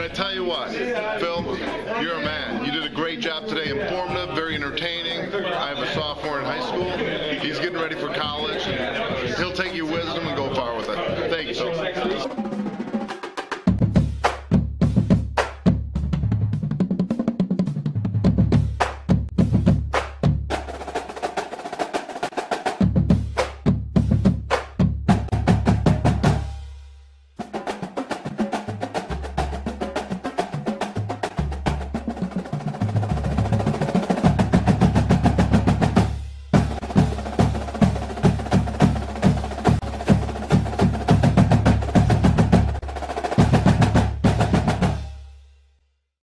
But I tell you what, Phil, you're a man. You did a great job today, informative, very entertaining. I have a sophomore in high school. He's getting ready for college. He'll take your wisdom and go far with it.